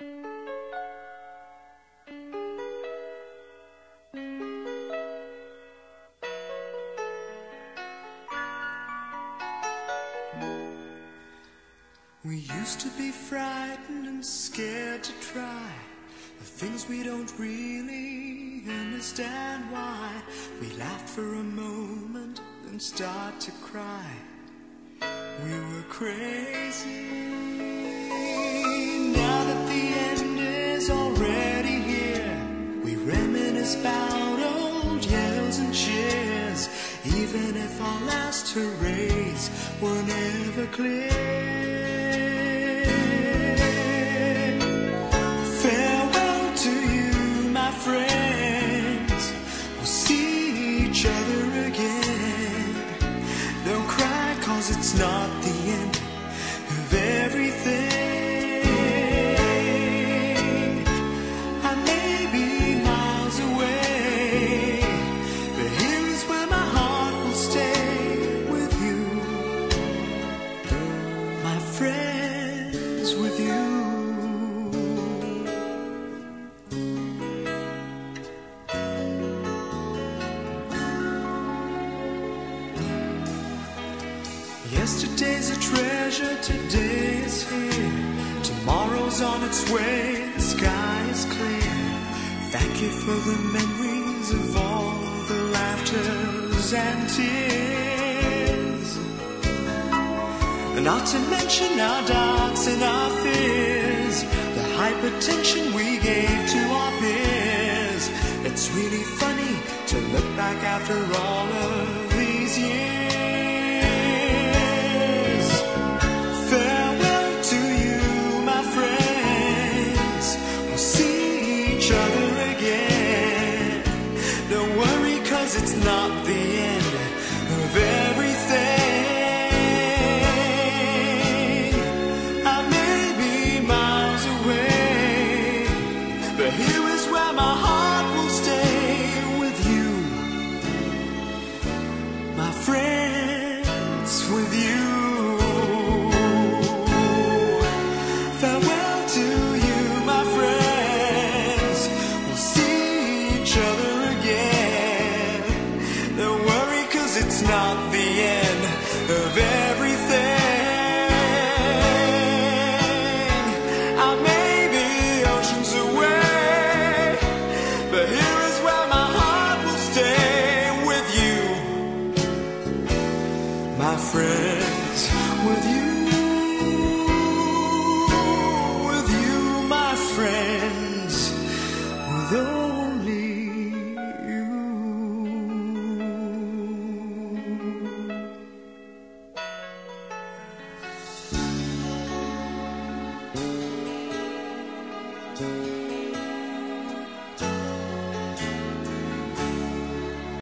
We used to be frightened and scared to try the things we don't really understand why. We laughed for a moment and start to cry. We were crazy. Clear. Farewell to you, my friends. We'll see each other again. Don't cry, cause it's not the end of everything. I may be miles away, Yesterday's a treasure, today is here. Tomorrow's on its way, the sky is clear. Thank you for the memories of all the laughters and tears. Not to mention our doubts and our fears, the hypertension we gave to our peers. It's really funny to look back after all it's not the end of everything. I may be miles away, but here is where my heart will stay with you my friends with you. It's not the end of everything. I may be oceans away, but here is where my heart will stay with you my friends, with you, with you, my friends, with only